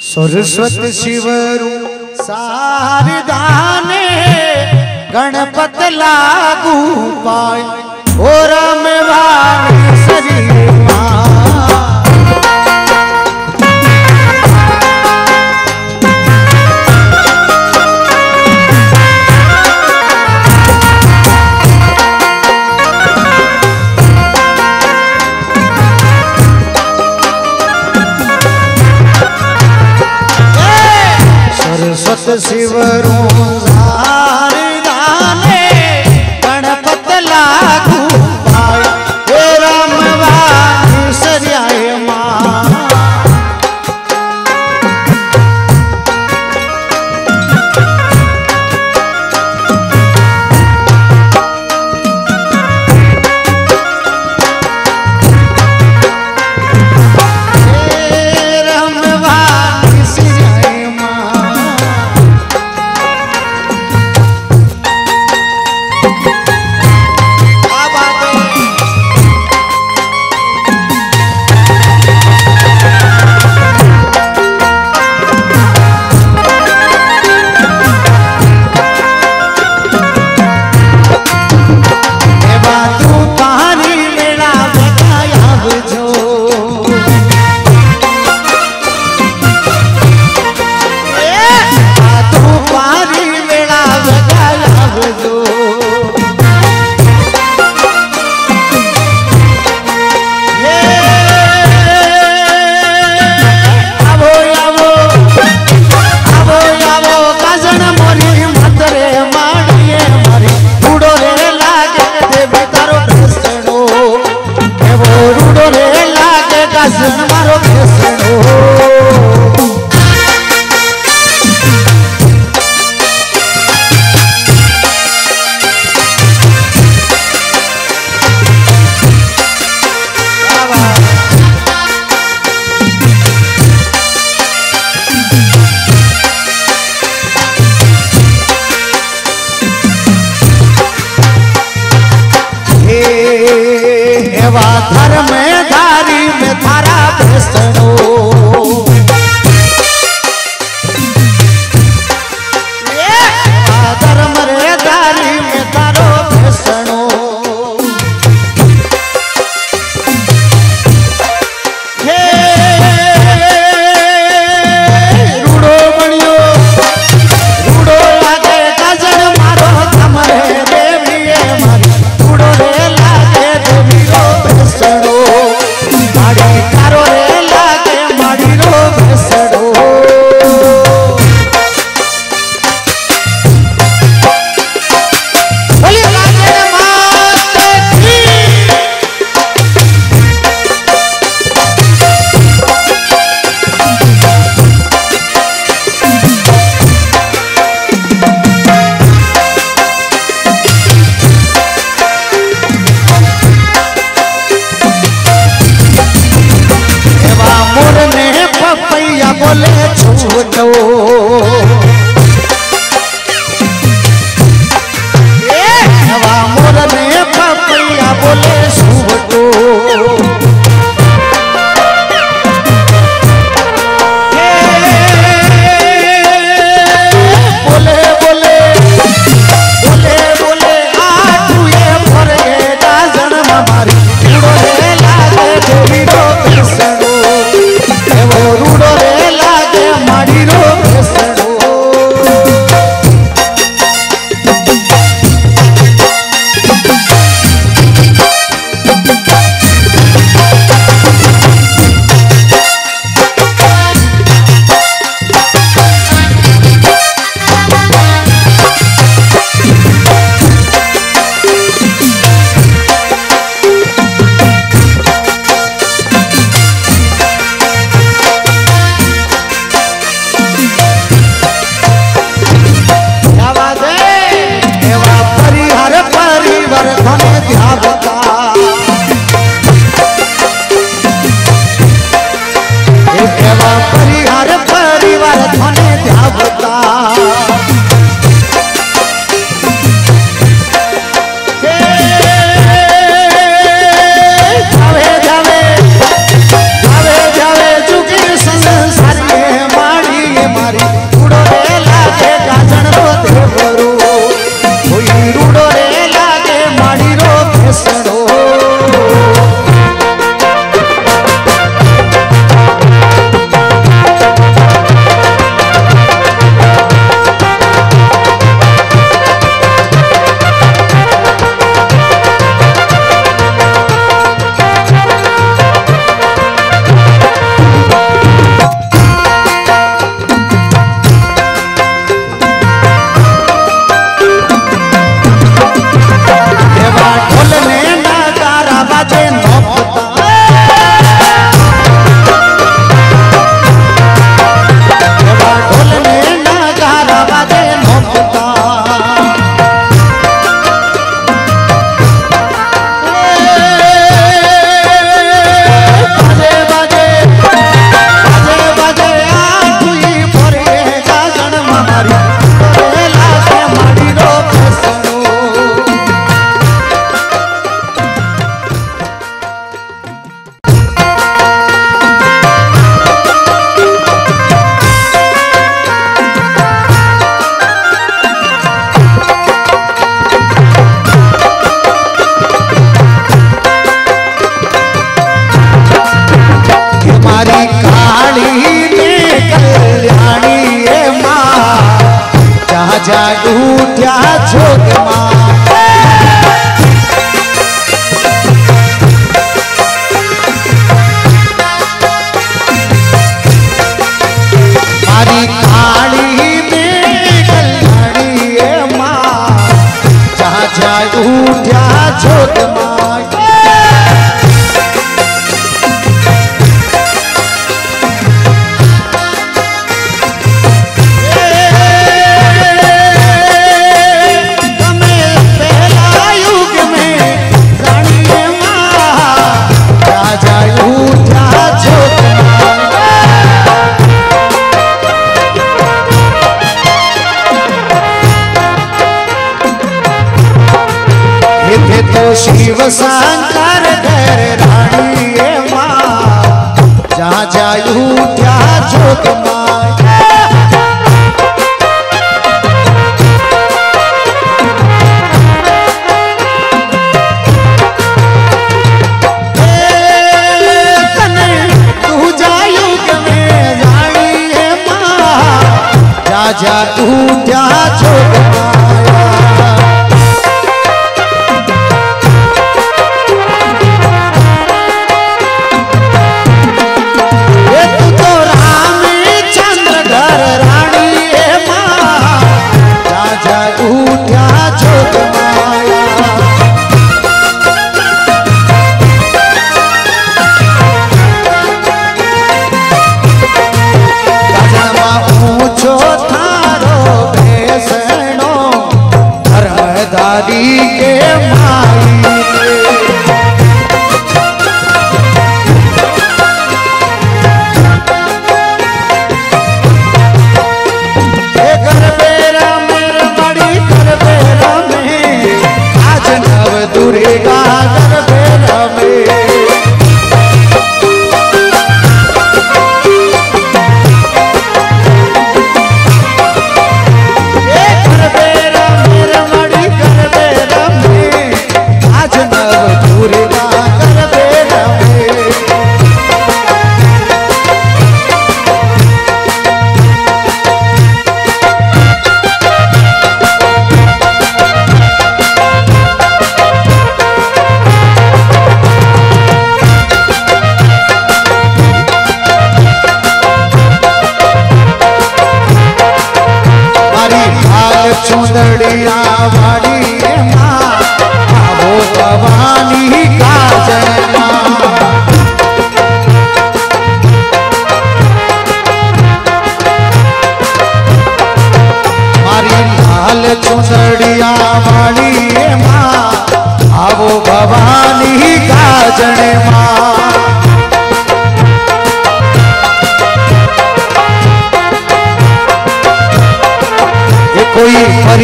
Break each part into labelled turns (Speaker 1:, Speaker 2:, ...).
Speaker 1: सरस्वती शिवरु सारदाने गणपत लागू पाए। ओरा में भाई सजी माँ। se varões हरिहर जाय उठा छोड़ शिव शंकर धर रानी माँ। जा जायू त्या ज्योत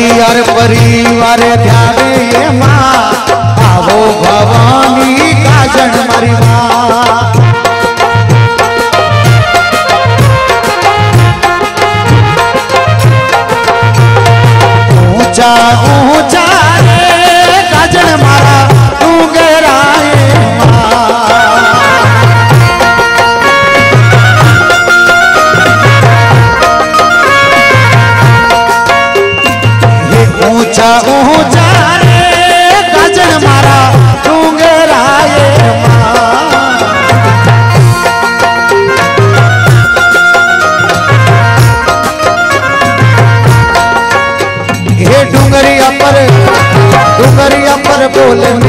Speaker 1: गोरी और परिवार ध्यावे माँ आवो भवानी का जन्म माँ ऊँचा Ole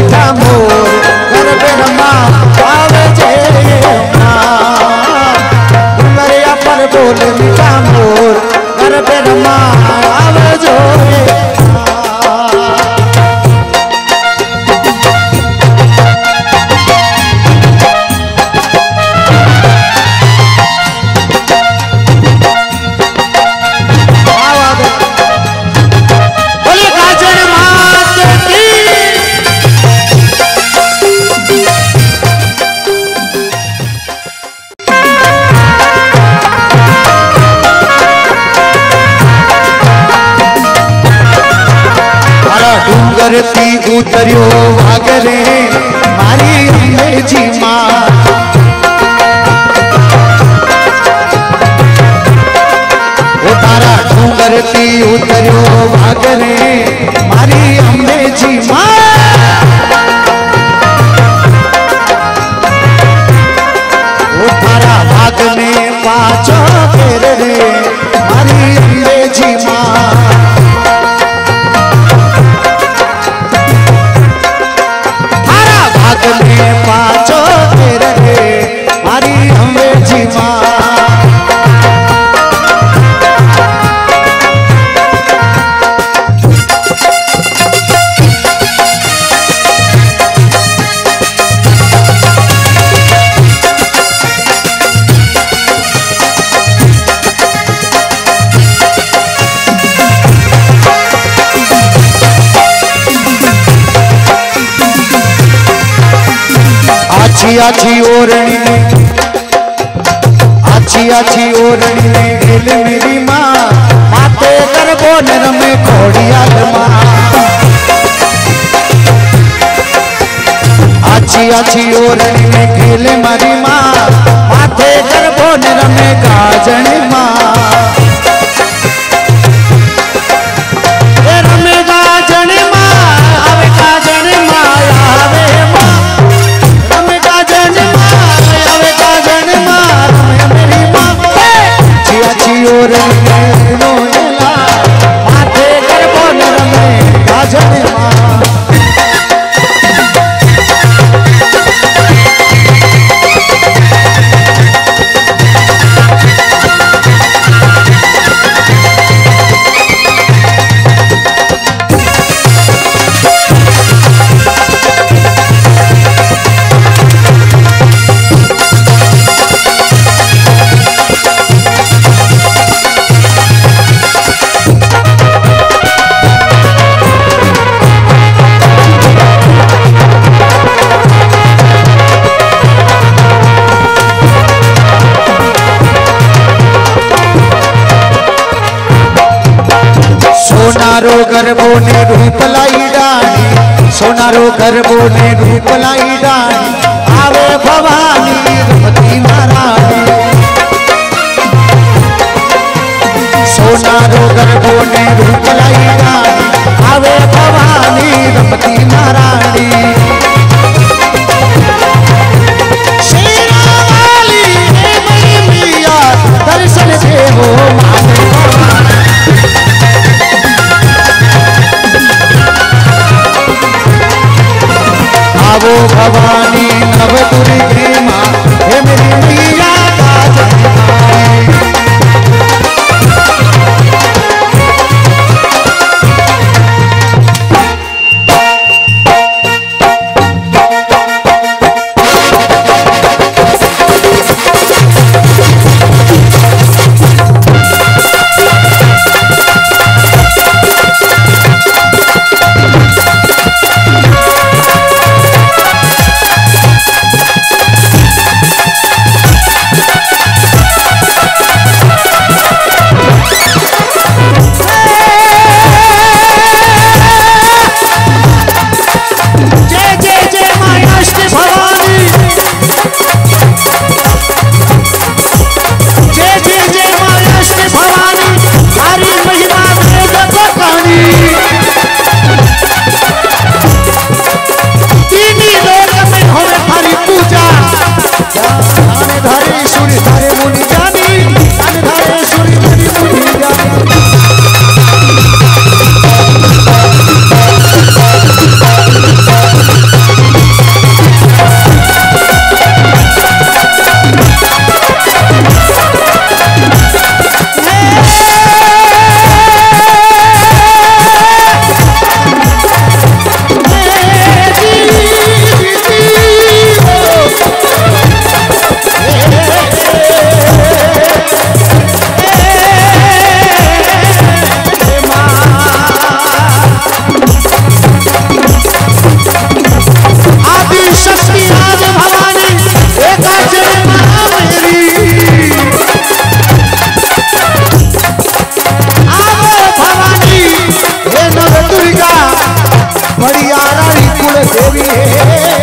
Speaker 1: अच्छी ओरणी ले। अच्छी अच्छी ओरणी ले। दिल मेरी माँ, माते करबो नर में खोड़िया आलमा अच्छी अच्छी ओरणी ने खेल मारी माँ माथे करबो नर में गाजन माँ। जय माँ। ने रूप लाई डाली, सोनारो गर्भो ने रूप लाई डाली, आवे भवानी रमती महारानी। सोनारो गर्भो ने रूप बड़ी आरानी कुल देवी है।